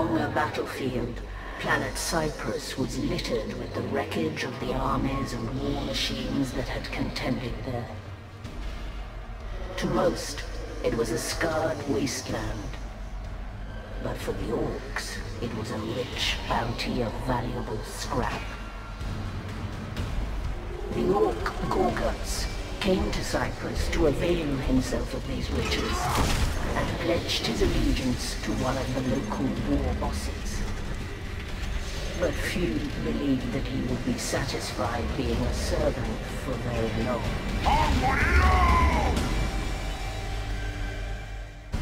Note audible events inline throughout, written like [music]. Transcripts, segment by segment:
long a battlefield, planet Cyprus was littered with the wreckage of the armies and war machines that had contended there. To most, it was a scarred wasteland. But for the Orks, it was a rich bounty of valuable scrap. The orc Gorgutz came to Cyprus to avail himself of these riches, and pledged his allegiance to one of the local war bosses. But few believed that he would be satisfied being a servant for very long.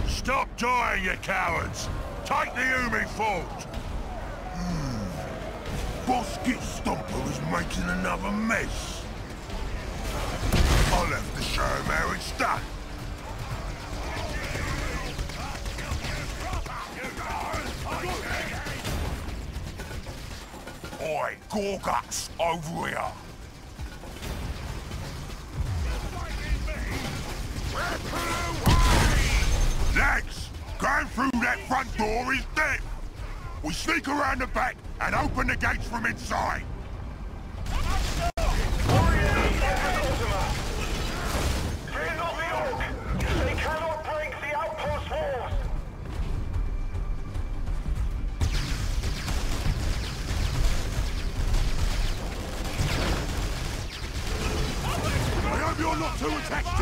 Stop dying, you cowards! Take the Umi fort! Hmm. Boss Gitstompa is making another mess. I'll have to show him how it's done. Oi, Gorgutz, over here! Lads, going through that front door is dead. We sneak around the back and open the gates from inside.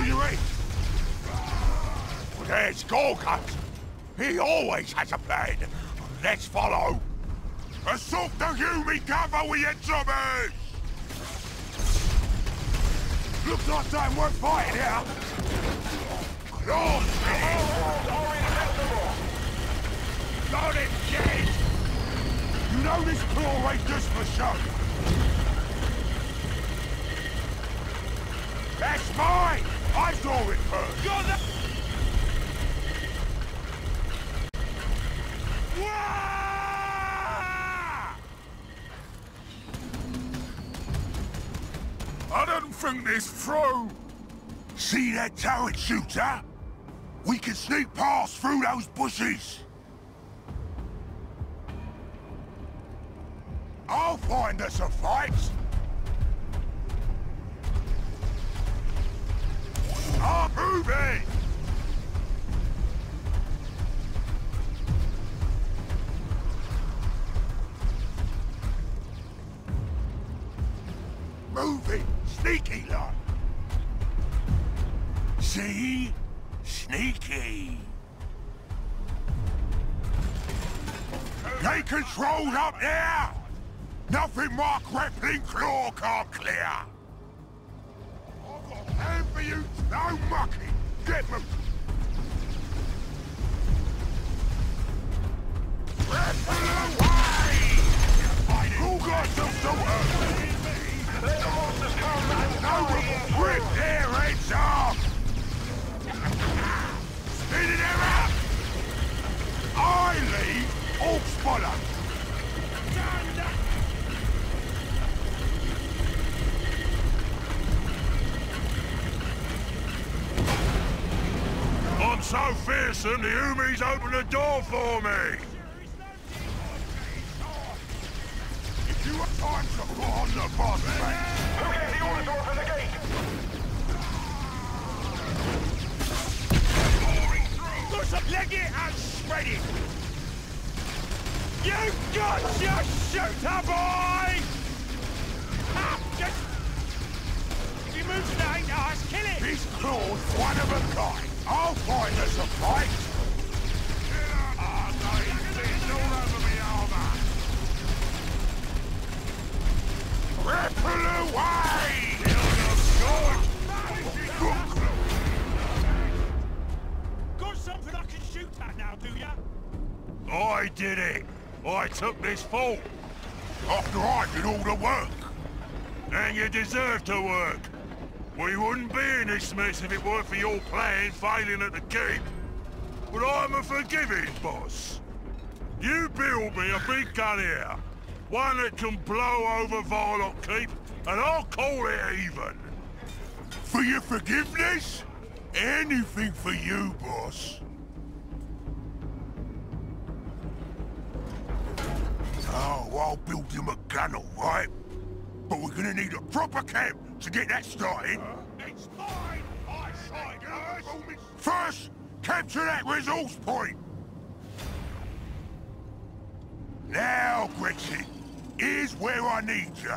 To your. There's Gorgut. He always has a plan. Let's follow. Assault the Umi cover with your zombies! Looks like time worth fighting here. Claw Got it, kid! You know this claw ain't just for show. That's mine! I saw it first! Got that! I don't think this through. See that turret shooter? We can sneak past through those bushes. I'll find us a fight. Moving! Moving! Sneaky lot! See? Sneaky! They controlled up there! Nothing my grappling claw can't clear! Time for you, no mucking! Get them! Ripple away! Who got some sort Let the monsters come rip their heads off! Speeding them up! I leave, all follow! I'm so fearsome, the Umi's opened the door for me! If you have time to put on the boss, mate! Who gave the order to open the gate? Push up, leg it and shred it! You got your shooter, boy! Ah, just... If he moves to ain't nice, kill it! This claw's one of a kind! I'll find us a fight! Away! Got something I can shoot at now, do ya? I did it! I took this fort! After I did all the work! And you deserve to work! We wouldn't be in this mess if it weren't for your plan failing at the keep. But I'm a forgiving boss. You build me a big gun here. One that can blow over Varlock Keep, and I'll call it even. For your forgiveness? Anything for you, boss. Oh, I'll build him a gun, all right? But we're gonna need a proper camp to get that started. Uh, it's mine! I signed First, capture that resource point! Now, Gretchin, here's where I need you.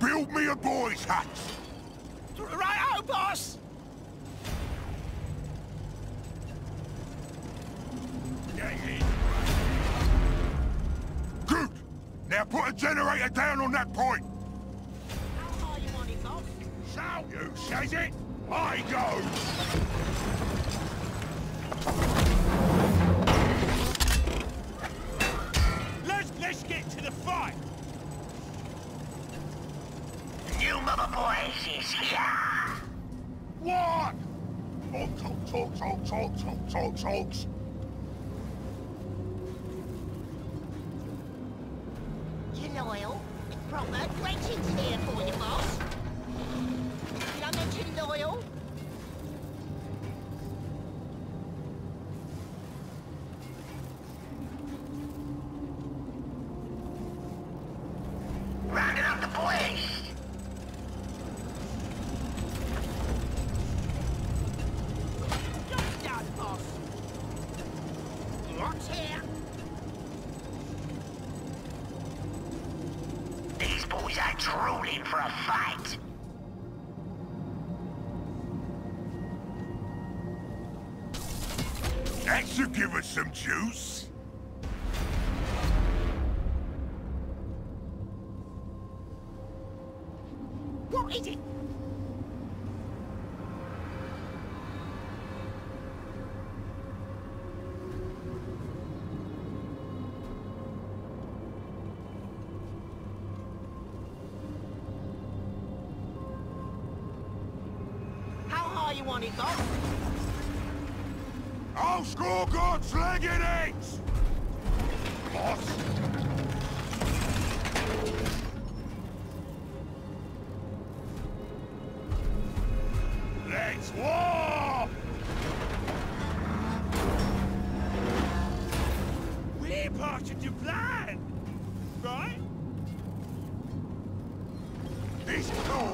Build me a boy's hut. Right out, boss! Good! Now put a generator down on that point! So you says it, I go! Let's, let's get to the fight! New mother boys is here! What? Talk, talk, talk, talk, talk, talk, talk, talks. loyal. Proper Gretchin's here for you, boss.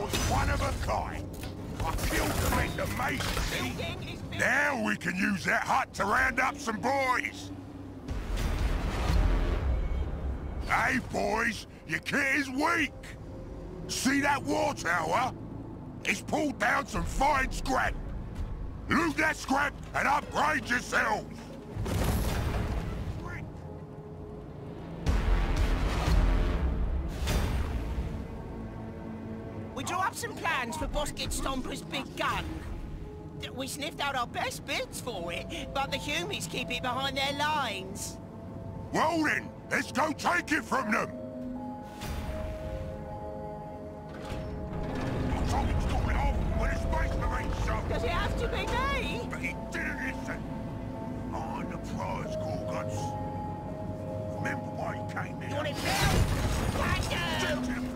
Claw's one of a kind. I killed them in the mason, Now we can use that hut to round up some boys! Hey, boys, your kit is weak! See that war tower? It's pulled down some fine scrap! Loot that scrap and upgrade yourselves! Plans for Boss Gitstompa's big gun. We sniffed out our best bits for it, but the Humies keep it behind their lines. Well then, let's go take it from them! Does it have to be me? But he didn't listen. I'm the prize, Gorgutz. Remember why he came here? You want it now? Stick to the.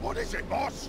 What is it, boss?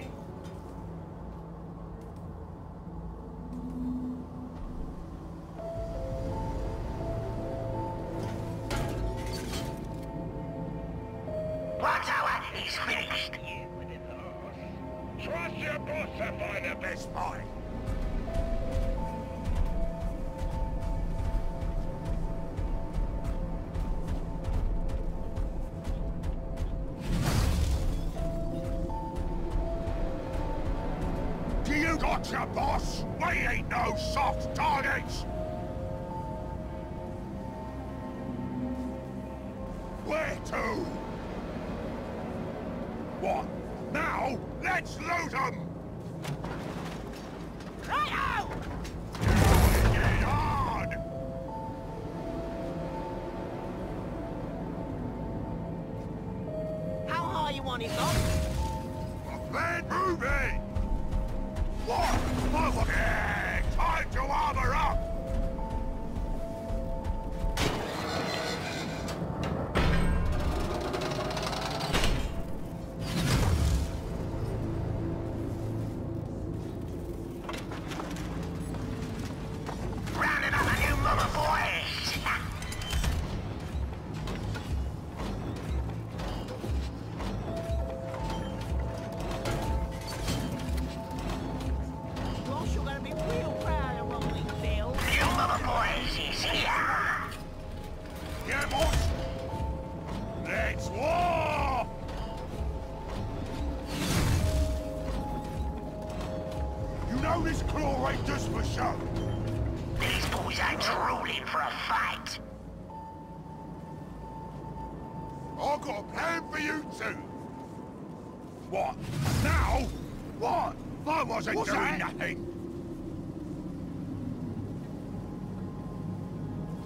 will go! Gotcha, wasn't What's doing that? nothing.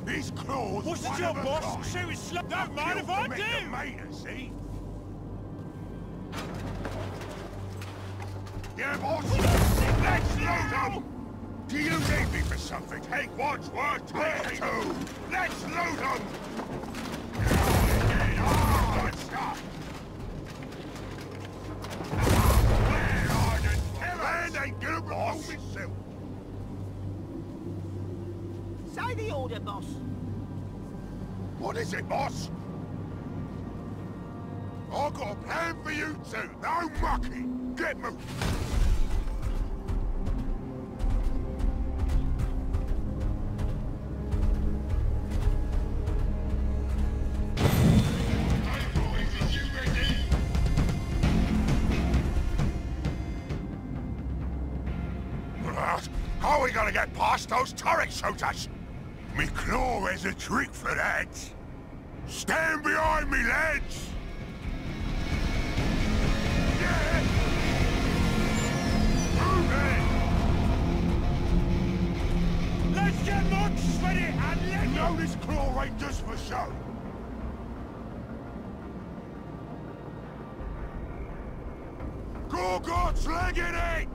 These claws. What's the job, boss? Shoot is slow. Don't mind if I do. mater, see? Yeah, boss. Let's load 'em. Do you need me for something? Take word, take two. Let's load load 'em. The order, boss. What is it, boss? I've got a plan for you two. No mucking. Get moving. Me claw has a trick for that. Stand behind me, lads! Yeah! Move it! Let's get much sweaty and let You know this claw ain't just for show. Gorgot's legging it!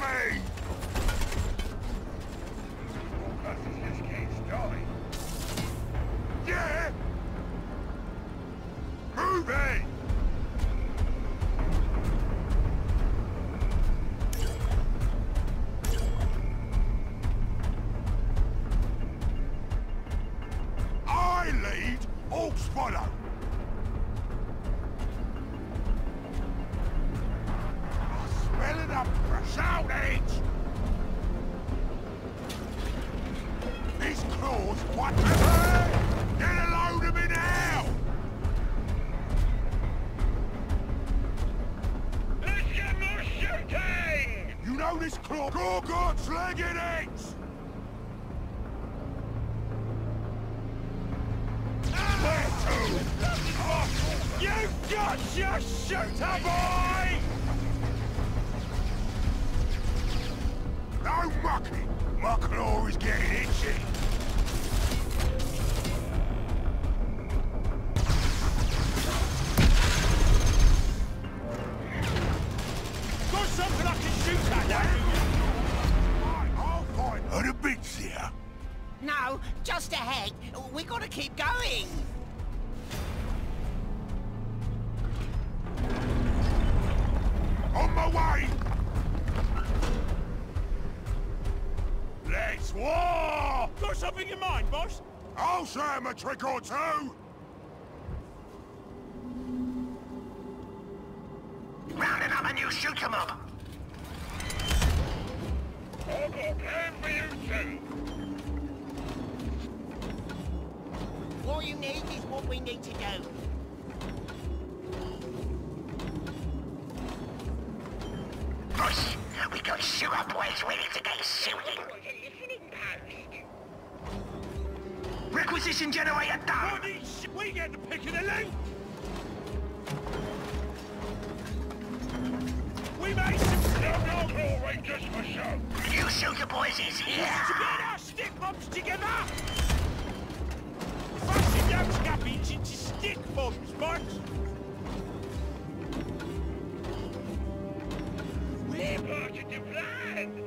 know this claw? Gorgot's legging it! Where to? You got your shooter, boy! No mucking! My claw is getting itchy! heck? We gotta keep going! On my way! Let's war! Got something in mind, boss? I'll show him a trick or two! Rounding up a new shoot him up! Position generator down! We get the pick of the loot! We made some... No, no, no, just for show. You sugar boys is here! Stick bombs together! Into stick bombs, boys! We plotted the plan!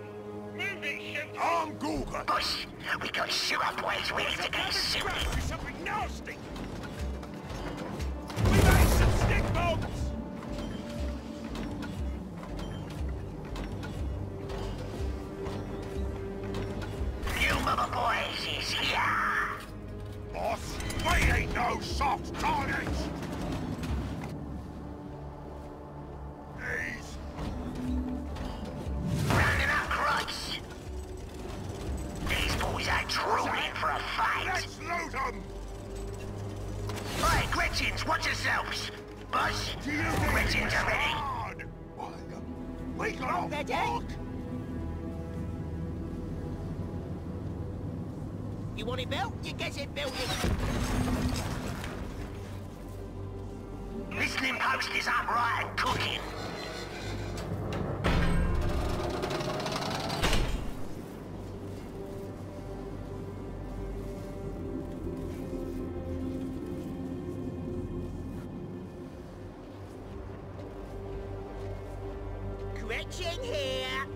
Moving shift! On Google! Bush! We could shoot up ways boys' wheels and then shoot. Something nasty. We made some stick boat. here!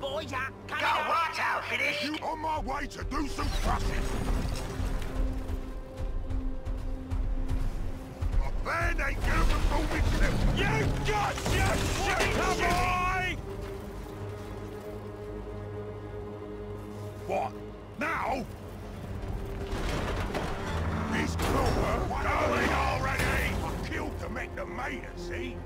Boys, out, finished! You on my way to do some crushing! A band ain't gonna perform itself! You got your shooter, on. What? later, see?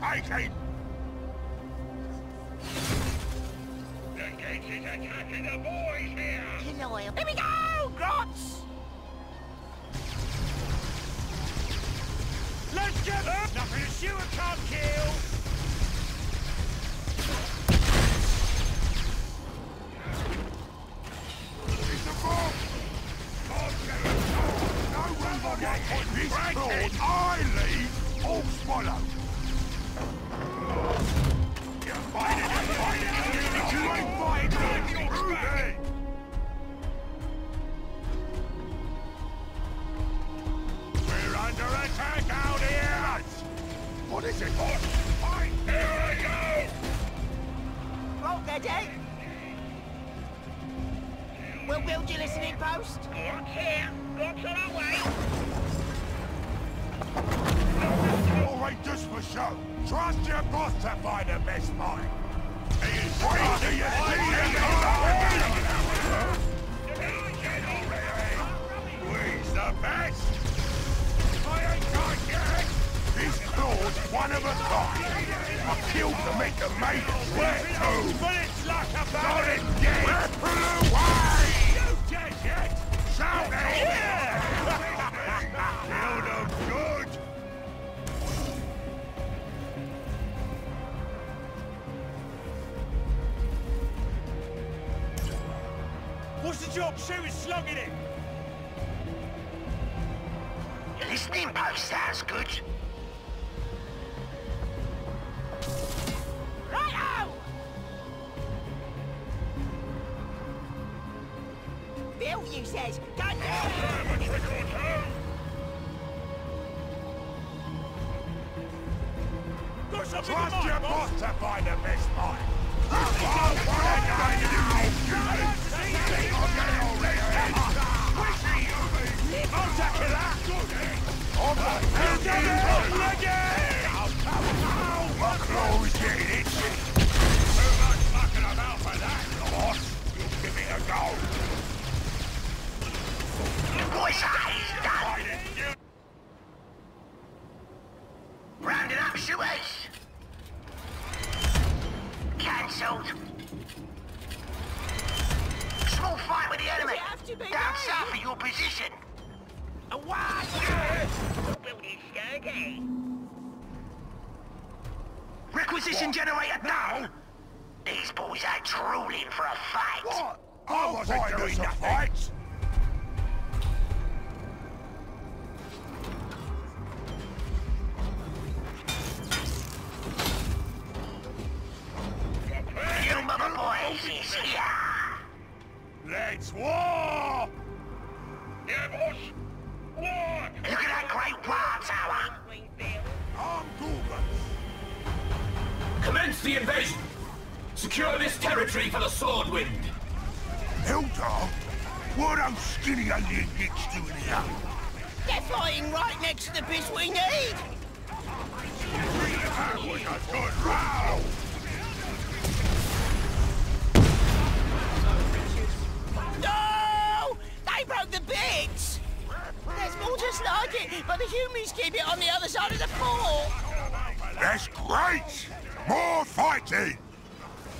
Taking! The gates is attacking the boys here! Here we go, Grots! Let's get up! Nothing a shooter can't kill! It's a bomb! No one will get hit this clawed! I leave, all! Listening post. What's here? What's on our way? All right, just for show. Trust your boss to find the best fight. Wait till you see the best! I ain't got yet! This claw's one of a kind. I killed to make a mate sweat too. Bullets like a barrel! him dead! Weapon away! What's the job? Shooting slugging it! Listening post sounds good. Is here. Let's war! Yeah, boss. War! Look at that great war tower. I'm Gorgon. Commence the invasion! Secure this territory for the Swordwind! Eldar? What are those skinny alien dicks doing here? They're fighting right next to the bits we need. That was a good row! No! Broke the bits! There's more just like it, but the humans keep it on the other side of the fort. That's great! More fighting!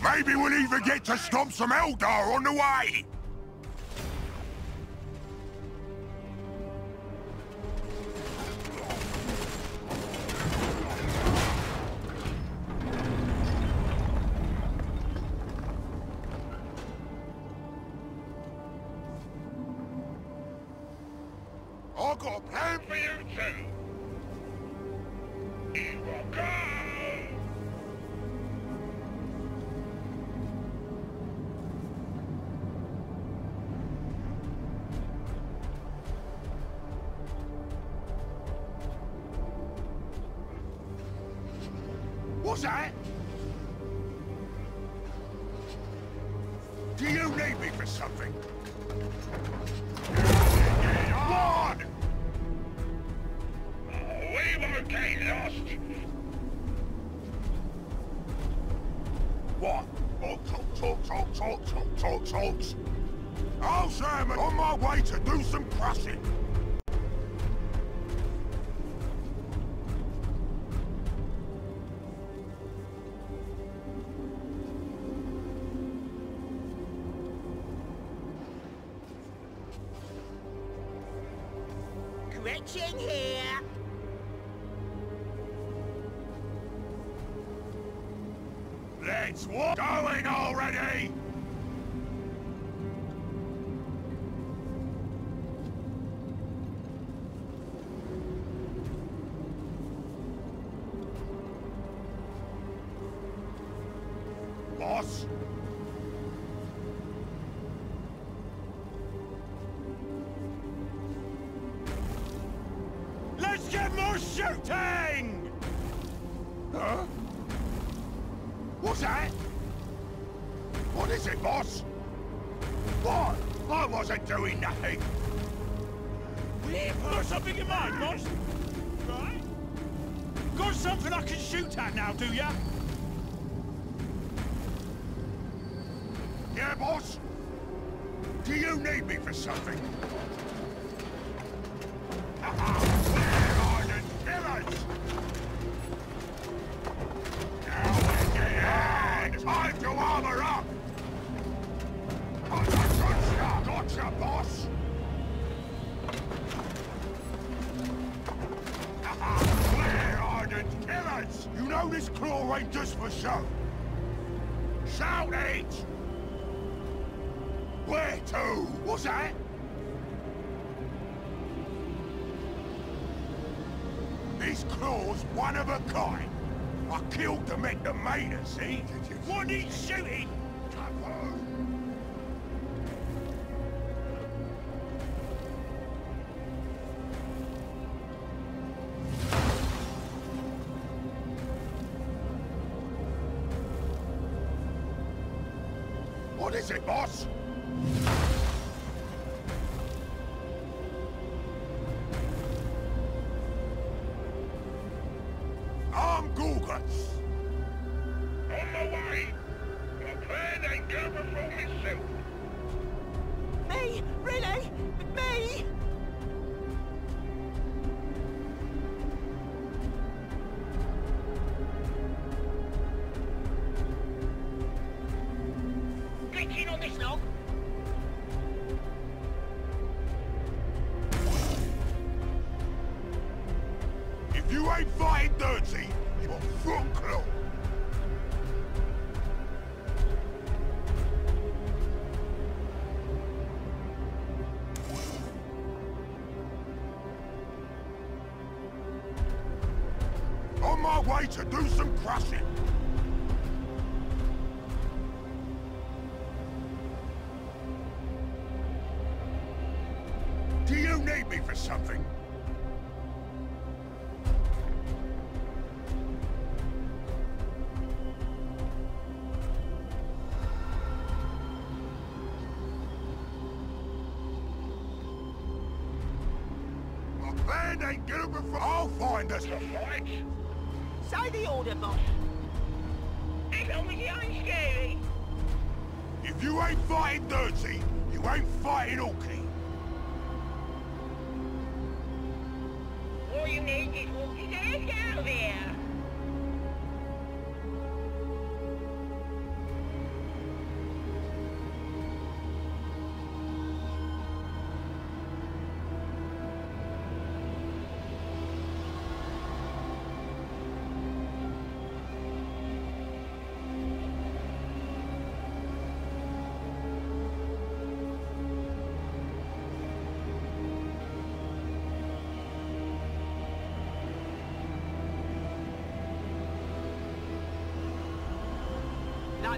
Maybe we'll even get to stomp some Eldar on the way! Was that? Do you need me for something? Get on! We won't get lost. What? Oh, talk, talk, talk, talk, talk, talk, talk. Oh, I'll Sherman, on my way to do some crushing. that now, do ya? Yeah, boss? Do you need me for something? was one of a kind. I killed them at the manor, see? One each shooting mich noch? If you ain't fighting dirty, Mr. Fletch? Say the order, boss. Bob. Tell me you ain't scary. If you ain't fighting dirty, you ain't fighting okay?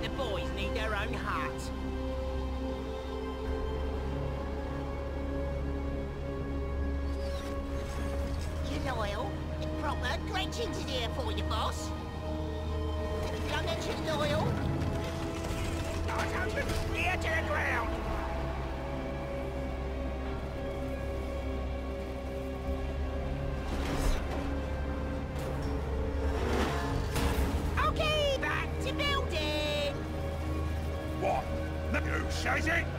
the boys need their own hut. It, I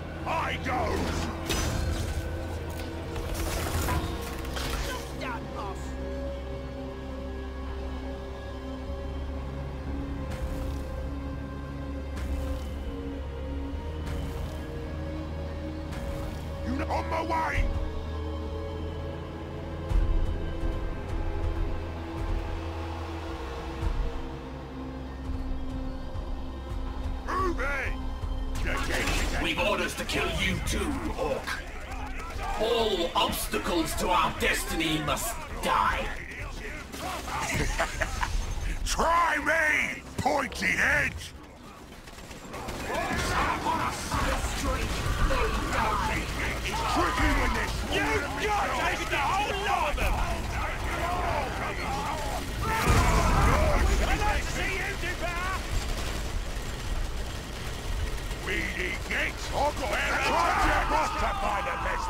obstacles to our destiny must die. [laughs] Try me, pointy head! It's tricky when this... You got taking the whole lot of them! I'd like to see you do better! Weedy gits! I've got to try your best to find the best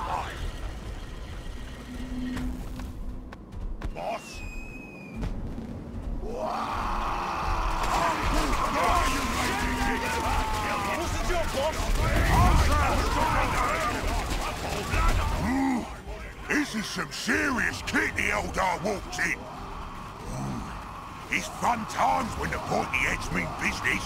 This is some serious kit the Eldar walked in. It's fun times when the pointy heads mean business.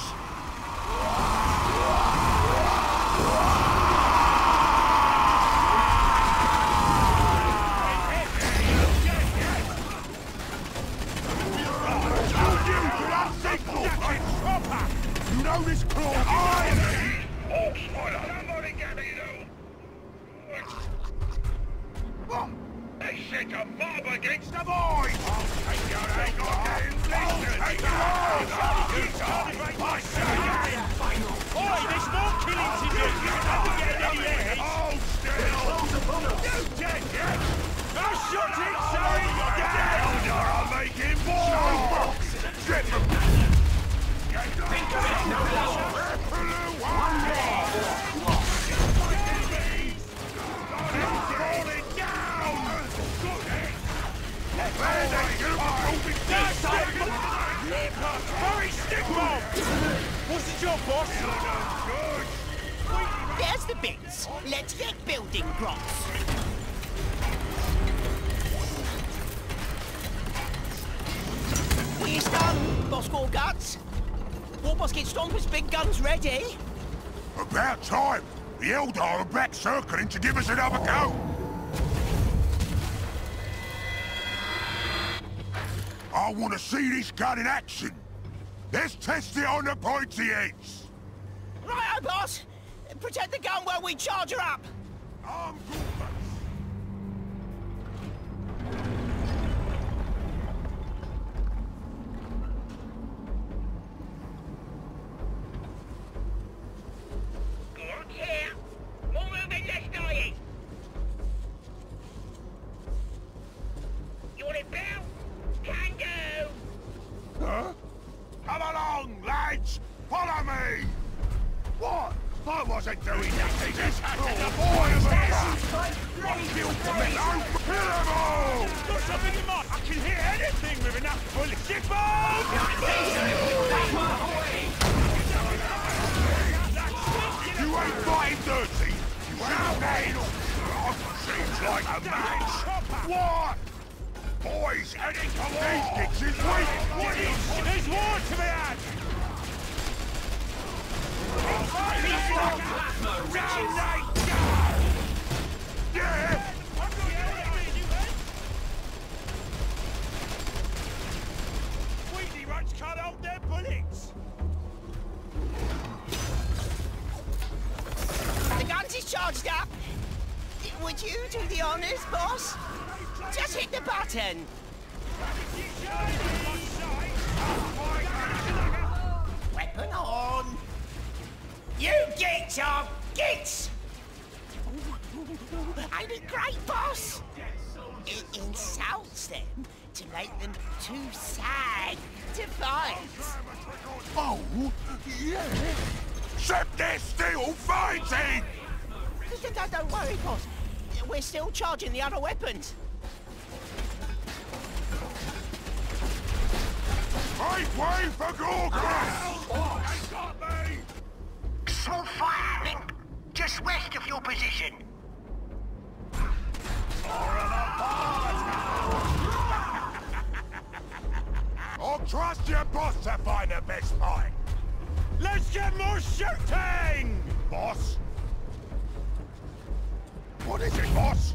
You know this claw Think of it, no boss? There's the bits. Let's get building grots. We're done, Boss Gorgutz. War Musket Stompers big guns ready. About time! The Eldar are back circling to give us another go! I want to see this gun in action! Let's test it on the pointy heads! Righto, oh, boss. Protect the gun while we charge her up. Boss to find the best fight. Let's get more shooting! Boss? What is it, boss?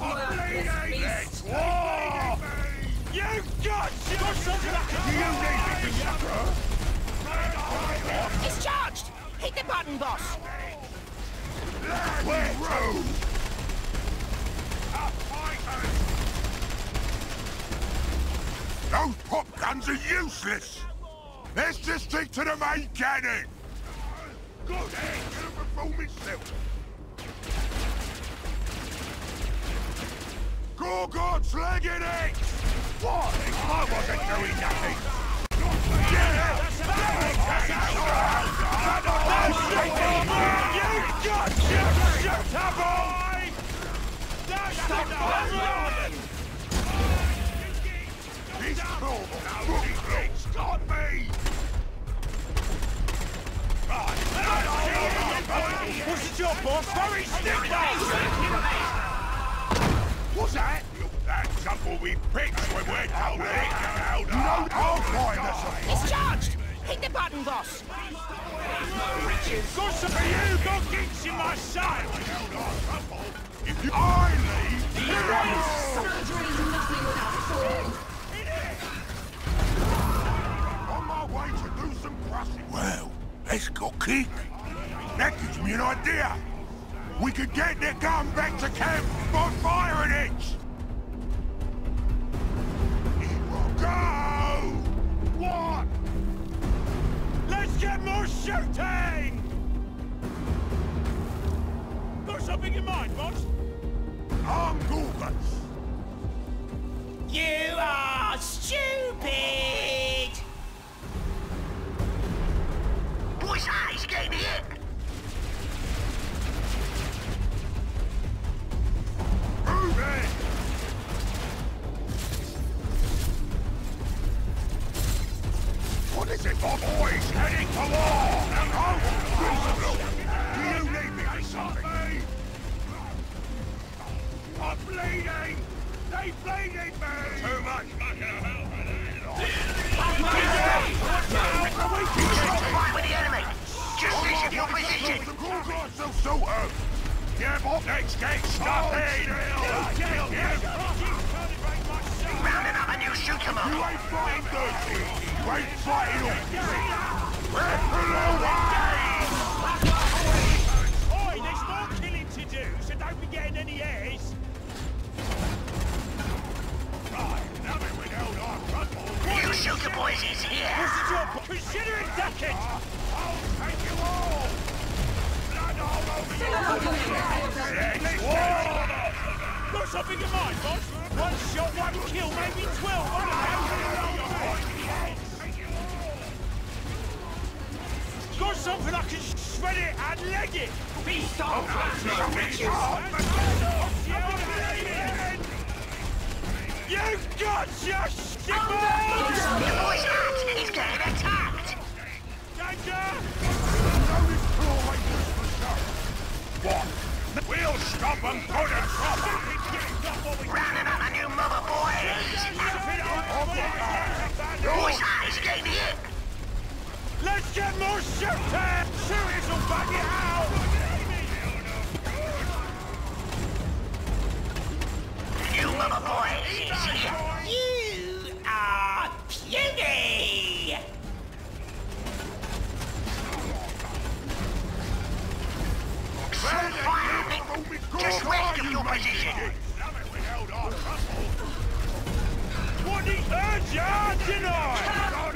I'm bleeding! It's war! You got got something I can You need to sucker? It's charged! Hit the button, boss! Where to? Those pop guns are useless! Let's just stick to the main cannon! Good head, gonna perform itself! Gorgutz legging it! What? I wasn't doing nothing! Yeah! You got you shooter boy! That's the What's the job, boss? Very stick What's that? That couple we when we're told to hit them out. You I'll find us It's charged! Hit the button, boss! Got for you! Got geeks in my sight! If you I leave, Surgery's nothing without thought. Let's go kick. That gives me an idea. We could get the gun back to camp by firing it. Here we go. What? Let's get more shooting! Got something in mind, boss? I'm Gorgutz. You are stupid! Boys' eyes it. What is it, boys? Heading to war! Need me for? I'm bleeding! They bleeding me! Too much Stuffed in! Kill him! Rounding up a new shoot 'em You up. ain't fighting dirty! You ain't fighting all! We're below Oi, there's more killing to do, so don't be getting any. Right, now our shooter boys is here. Consider it ducking! I'll take you all! Blood all over you! Six, Got something in mind, boss? One shot, one kill, maybe twelve. I. Got something I can shred it and leg it. Be stopped. You got your shit, oh, The boys' hat is getting attacked. Danger! Show. We'll stop them good and proper! Rounding up a new of boys. Boys' eyes gave me it. Let's get more shooting! Shooters will bang it out! New of boys. You are puny! Fire. Just west of your position. What the urge ya, deny?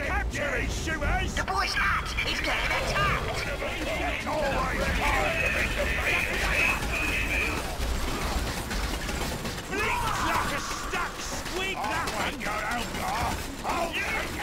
Capture these shooters! The boys' hat is getting attacked. Fleet's like a stuck squid, that one! Oh, Let's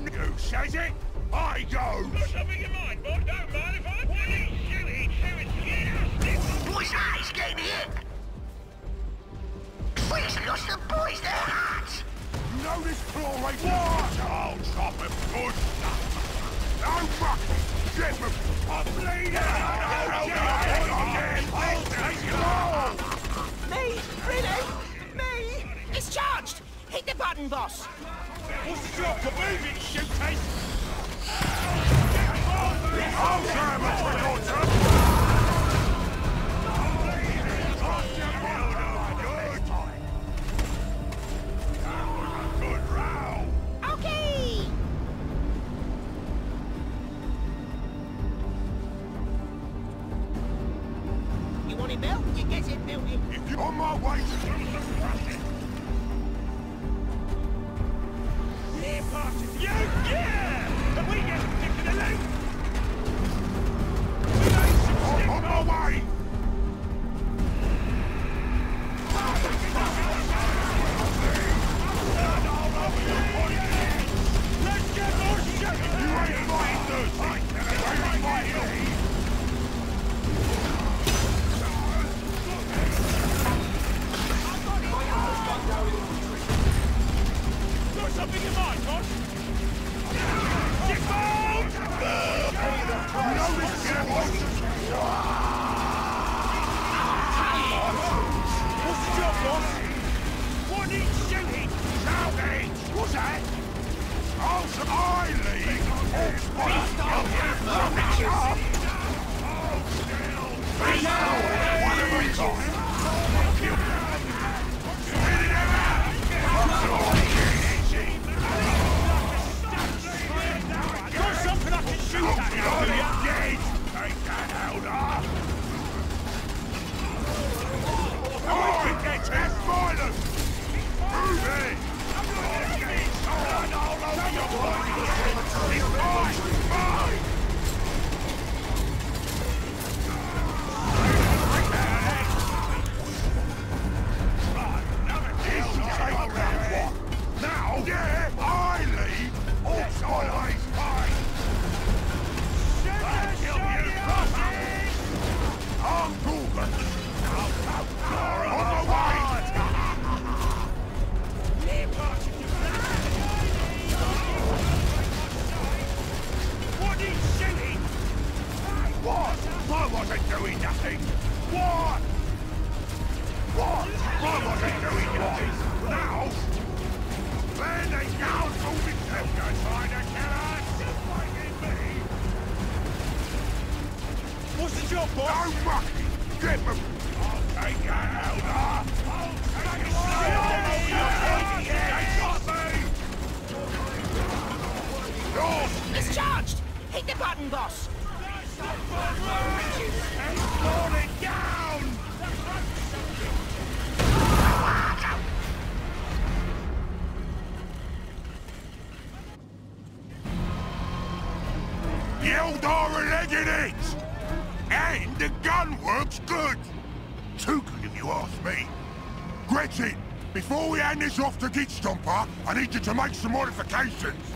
Know, says it? I go! Something in mind, boss. Don't mind if I want it. Shoot it, shoot it, What's that? He's getting hit. We've lost the boys their hearts. Know this ain't what? I'll chop him good! No muck! Get him! I'm bleeding! Me? Really? Me? It's charged! Hit the button, boss! What's the job? To move it, shooters! I'll try him, Mr. Daughter! Something in mind, boss? Stick What's the job, boss? What needs shooting? Shouting! What's that? Oh, some eye league! Oh, One of a kind! Spinning something I can shoot at now, do ya? Dead! Take the job, boss? Mucking. Get them. I'll out. I'll take you out. They got me. Yours. It's charged! Hit the button, boss! Falling down. The gun works good! Too good if you ask me. Gretchin, before we hand this off to Gitstompa, I need you to make some modifications.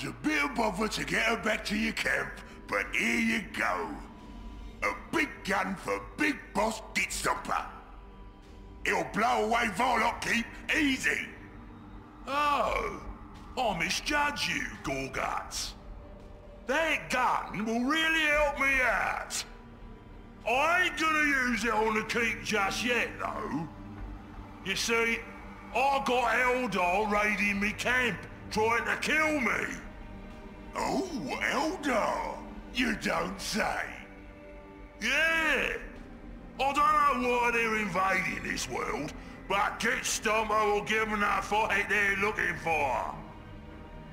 Was a bit of bother to get her back to your camp, but here you go. A big gun for Big Boss Gitstompa. It'll blow away Varlock Keep easy. Oh, I misjudge you, Gorgutz. That gun will really help me out. I ain't gonna use it on the keep just yet, though. You see, I got Eldar raiding me camp, trying to kill me. Oh, Eldar? You don't say. Yeah. I don't know why they're invading this world, but Gitstompa will give them the fight they're looking for.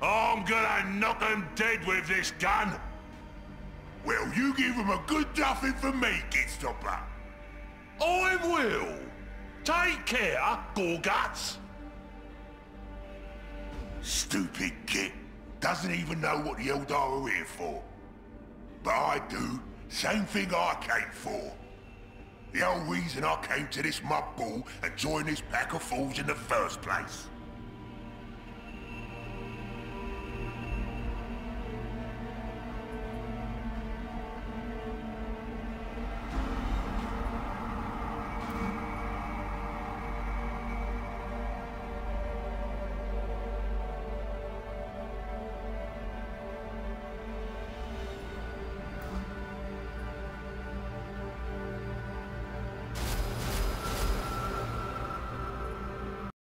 I'm gonna knock them dead with this gun. Well, you give them a good duffing for me, Gitstompa. I will. Take care, Gorgutz. Stupid kid. Doesn't even know what the Eldar are here for. But I do. Same thing I came for. The whole reason I came to this mud ball and joined this pack of fools in the first place.